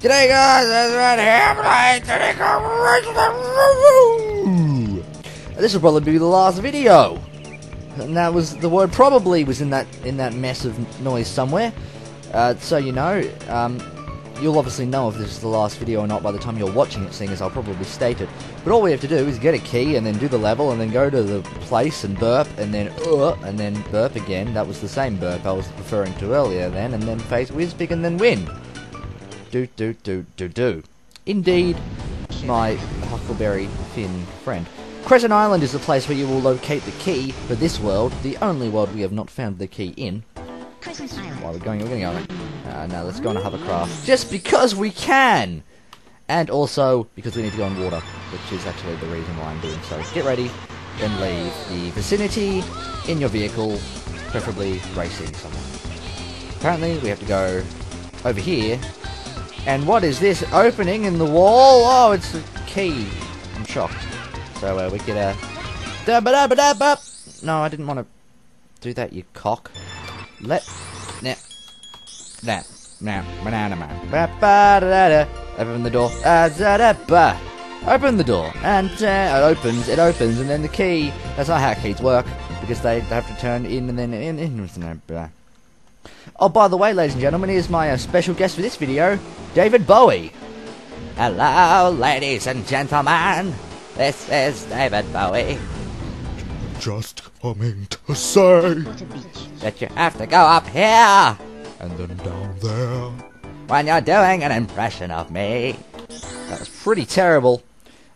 Today, guys, This will probably be the last video. And that was the word probably was in that in that mess of noise somewhere. Uh, so you know, um, you'll obviously know if this is the last video or not by the time you're watching it, seeing as I'll probably state it. But all we have to do is get a key and then do the level and then go to the place and burp and then uh, and then burp again. That was the same burp I was referring to earlier then, and then face Wizpig and then win. Do do do do do. Indeed, my Huckleberry Finn friend. Crescent Island is the place where you will locate the key for this world, the only world we have not found the key in. Crescent Island. While we're going, we're going to go. Uh, now let's go on a hovercraft. Just because we can! And also because we need to go on water, which is actually the reason why I'm doing so. Get ready, then leave the vicinity in your vehicle, preferably racing somewhere. Apparently we have to go over here. And what is this opening in the wall? Oh, it's a key. I'm shocked. So uh, we get a... No, I didn't want to do that, you cock. Let... Now, banana man. Open the door. Ah. Open the door. And uh, it opens, it opens, and then the key... That's not how keys work, because they, have to turn in and then in... in, in blah. Oh, by the way, ladies and gentlemen, here's my uh, special guest for this video, David Bowie. Hello, ladies and gentlemen. This is David Bowie. Just coming to say, What a beach. That you have to go up here and then down there. when you're doing an impression of me. That was pretty terrible.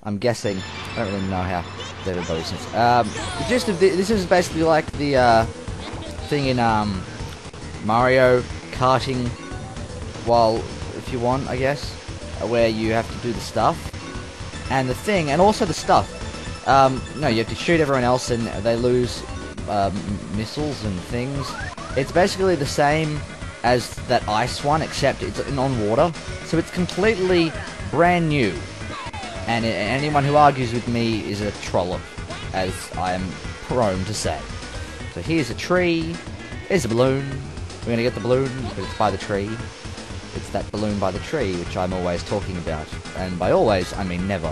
I'm guessing. I don't really know how David Bowie sings. Um, the gist of the, this is basically like the uh, thing in um, Mario karting. While, if you want, I guess, uh, where you have to do the stuff and the thing, and also the stuff. Um, no, you have to shoot everyone else, and they lose um, missiles and things. It's basically the same as that ice one, except it's on water, so it's completely brand new. And anyone who argues with me is a trollop, as I am prone to say. So here's a tree, here's a balloon. We're gonna get the balloon, but it's by the tree. It's that balloon by the tree which I'm always talking about. And by always, I mean never.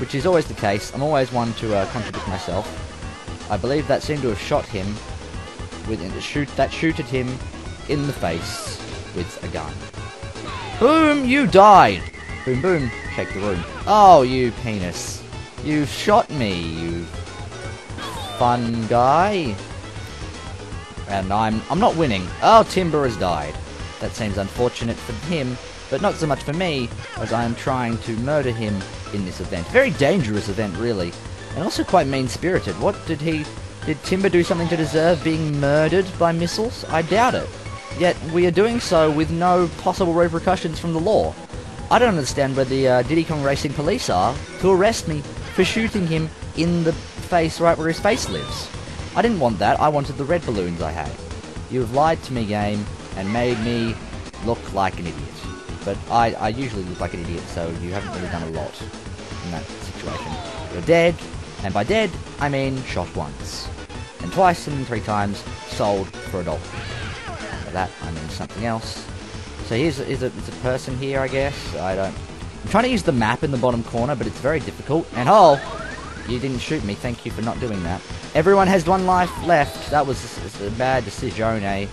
Which is always the case. I'm always one to uh, contradict myself. I believe that seemed to have shot him with a shoot that shooted him in the face with a gun. Boom! You died. Boom! Boom! Shake the room. Oh, you penis! You shot me, you fun guy. And I'm I'm not winning. Oh, Timber has died. That seems unfortunate for him, but not so much for me, as I am trying to murder him in this event. Very dangerous event, really, and also quite mean-spirited. What did he? Did Timber do something to deserve being murdered by missiles? I doubt it. Yet we are doing so with no possible repercussions from the law. I don't understand where the uh, Diddy Kong Racing police are to arrest me for shooting him in the face right where his face lives. I didn't want that. I wanted the red balloons I had. You have lied to me, game, and made me look like an idiot. But I, I usually look like an idiot, so you haven't really done a lot in that situation. You're dead, and by dead, I mean shot once. And twice and three times sold for a dollar. By that, I mean something else. So here's a, is a, a person here, I guess. I don't... I'm trying to use the map in the bottom corner, but it's very difficult. And oh, you didn't shoot me. Thank you for not doing that. Everyone has one life left. That was a, bad decision, eh?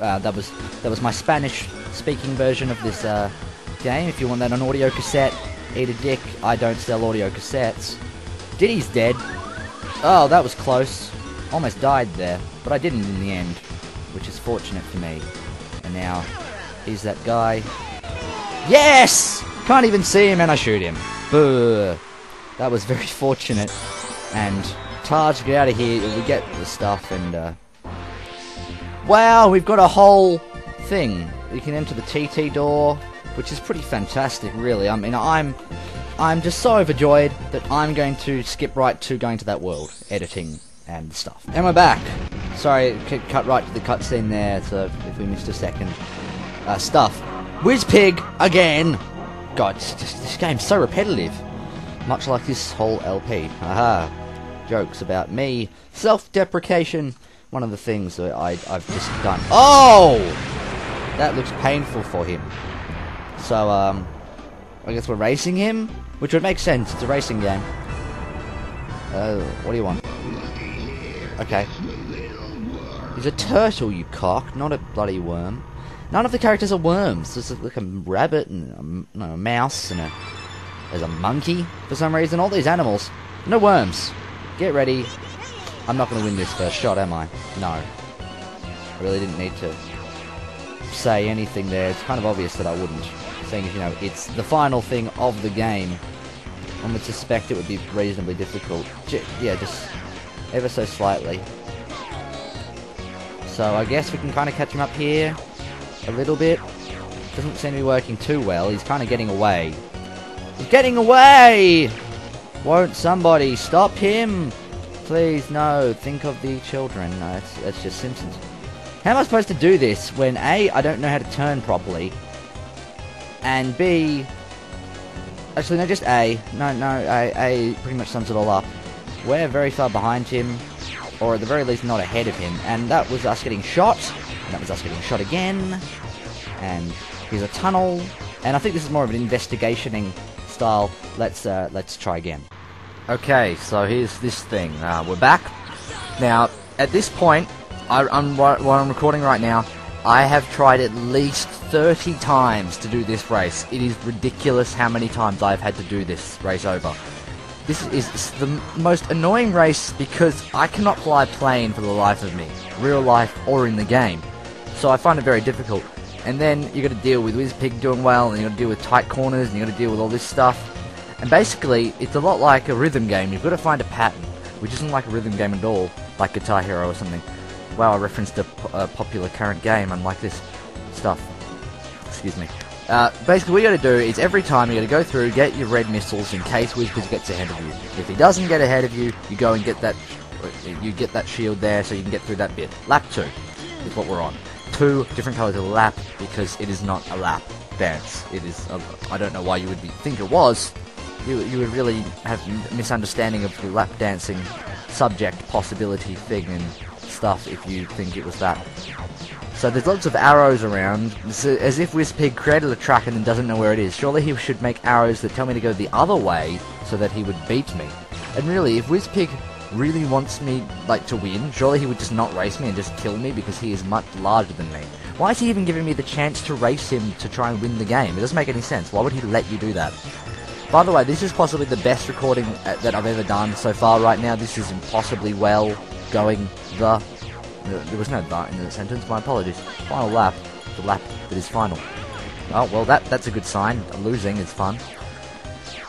Uh, that was that was my Spanish-speaking version of this uh, game. If you want that on audio cassette, eat a dick. I don't sell audio cassettes. Diddy's dead. Oh, that was close. Almost died there, but I didn't in the end, which is fortunate for me. And now, he's that guy. Yes! Can't even see him and I shoot him. Boo. That was very fortunate. And Taj, get out of here. We get the stuff and, uh... Wow, we've got a whole thing. You can enter the TT door, which is pretty fantastic, really. I mean, I'm... I'm just so overjoyed that I'm going to skip right to going to that world, editing and stuff. And we're back. Sorry, cut right to the cutscene there, so if we missed a second. Uh, stuff. Wizpig again. God, this, this game's so repetitive. Much like this whole LP. Haha. Jokes about me. Self-deprecation. One of the things that I, I've just done. Oh! That looks painful for him. So, um, I guess we're racing him, which would make sense. It's a racing game. Uh, what do you want? Okay. He's a turtle, you cock, not a bloody worm. None of the characters are worms. There's like a rabbit and a, no, a mouse and a there's a monkey for some reason. All these animals, no worms. Get ready. I'm not going to win this first shot, am I? No. I really didn't need to say anything there. It's kind of obvious that I wouldn't. Seeing as, you know, it's the final thing of the game. I would suspect it would be reasonably difficult. J- yeah, just ever so slightly. So I guess we can kind of catch him up here a little bit. Doesn't seem to be working too well. He's kind of getting away. Getting away! Won't somebody stop him? Please, no. Think of the children. No, that's, that's just Simpsons. How am I supposed to do this when A, I don't know how to turn properly, and B, actually no, just A. No, no, A, A pretty much sums it all up. We're very far behind him, or at the very least not ahead of him, and that was us getting shot, and that was us getting shot again, and here's a tunnel, and I think this is more of an investigationing style. Let's uh, let's try again. Okay, so here's this thing. Uh, we're back. Now, at this point, I, I'm while I'm recording right now. I have tried at least 30 times to do this race. It is ridiculous how many times I've had to do this race over. This is the most annoying race because I cannot fly a plane for the life of me, real life or in the game. So I find it very difficult. And then you got to deal with Wizpig doing well, and you got to deal with tight corners, and you got to deal with all this stuff. And basically, it's a lot like a rhythm game. You've got to find a pattern, which isn't like a rhythm game at all, like Guitar Hero or something. Wow, I referenced a, popular current game, unlike this stuff. Excuse me. Uh, basically, what you got to do is every time you got to go through, get your red missiles in case Wizpig gets ahead of you. If he doesn't get ahead of you, you go and get that. You get that shield there, so you can get through that bit. Lap two is what we're on. Two different colors of lap because it is not a lap dance. It is. A, I don't know why you would be, think it was. You you would really have misunderstanding of the lap dancing subject possibility thing and stuff if you think it was that. So there's lots of arrows around, it's as if Wizpig created a track and then doesn't know where it is. Surely he should make arrows that tell me to go the other way so that he would beat me. And really, if Wizpig really wants me like to win, surely he would just not race me and just kill me because he is much larger than me. Why is he even giving me the chance to race him to try and win the game? It doesn't make any sense. Why would he let you do that? By the way, this is possibly the best recording uh, that I've ever done so far right now. This is impossibly well going the... There was no the in the sentence, my apologies. Final lap. The lap that is final. Oh, well, that that's a good sign. Losing is fun.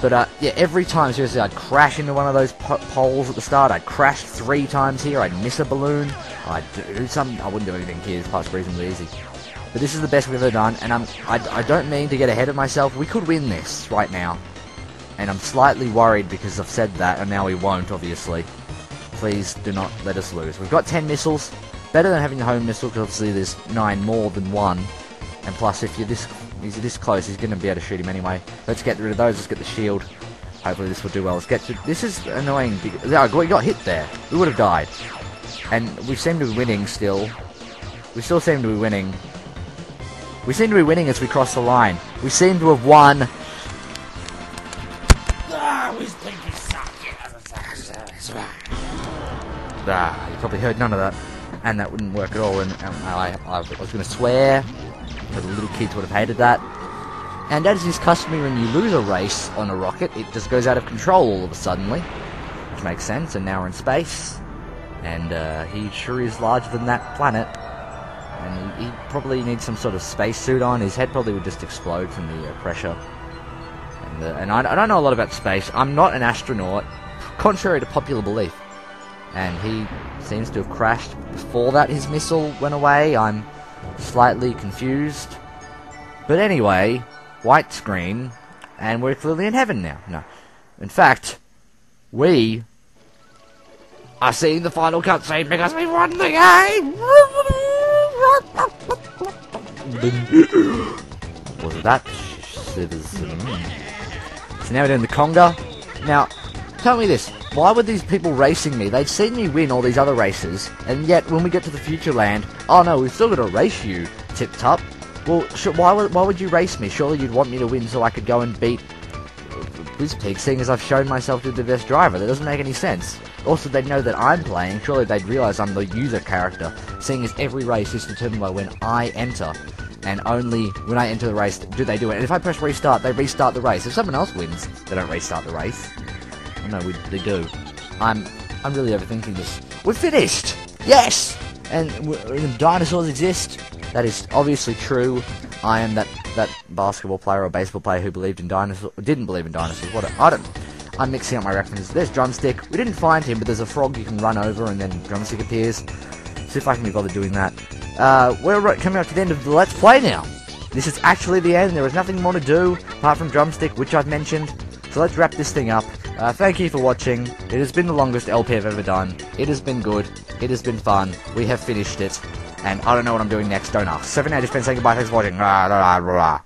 But, uh, yeah, every time, seriously, I'd crash into one of those po- poles at the start. I'd crash three times here. I'd miss a balloon. I'd do some... I wouldn't do anything here. This part's reasonably easy. But this is the best we've ever done, and I'm, I, I don't mean to get ahead of myself. We could win this right now. And I'm slightly worried because I've said that, and now we won't, obviously. Please do not let us lose. We've got 10 missiles. Better than having the home missile, because obviously there's 9 more than 1. And plus, if you're this he's this close, he's going to be able to shoot him anyway. Let's get rid of those. Let's get the shield. Hopefully this will do well. Let's get to... This is annoying. We got hit there. We would have died. And we seem to be winning still. We still seem to be winning. We seem to be winning as we cross the line. We seem to have won. Ah, you probably heard none of that. And that wouldn't work at all. And, and I, I, was going to swear, but the little kids would have hated that. And as is customary when you lose a race on a rocket, it just goes out of control all of a suddenly. Which makes sense, and now we're in space. And uh, he sure is larger than that planet. And he, he probably needs some sort of spacesuit on. His head probably would just explode from the uh, pressure. And, uh, and I, I don't know a lot about space. I'm not an astronaut, contrary to popular belief. And he seems to have crashed before that his missile went away. I'm slightly confused. But anyway, white screen, and we're clearly in heaven now. No. In fact, we are seeing the final cutscene because we won the game! Was it that? So now we're doing the conga. Now, tell me this. Why were these people racing me? They'd seen me win all these other races, and yet when we get to the future land, oh no, we've still got to race you, Tiptup. Well, why, would, why would you race me? Surely you'd want me to win so I could go and beat uh, BlizzPig, seeing as I've shown myself to be the best driver. That doesn't make any sense. Also, they'd know that I'm playing. Surely they'd realise I'm the user character, seeing as every race is determined by when I enter. And only when I enter the race do they do it. And if I press restart, they restart the race. If someone else wins, they don't restart the race. Oh, no, we, they do. I'm I'm really overthinking this. We're finished! Yes! And, dinosaurs exist. That is obviously true. I am that, that basketball player or baseball player who believed in dinosaurs, didn't believe in dinosaurs. What? a- I don't. I'm mixing up my references. There's Drumstick. We didn't find him, but there's a frog you can run over, and then Drumstick appears. See if I can be bothered doing that. Uh, we're coming up to the end of the Let's Play now. This is actually the end. There is nothing more to do apart from Drumstick, which I've mentioned. So let's wrap this thing up. Uh, thank you for watching. It has been the longest LP I've ever done. It has been good. It has been fun. We have finished it. And I don't know what I'm doing next, don't ask. 7 out of 10 saying goodbye. Thanks for watching.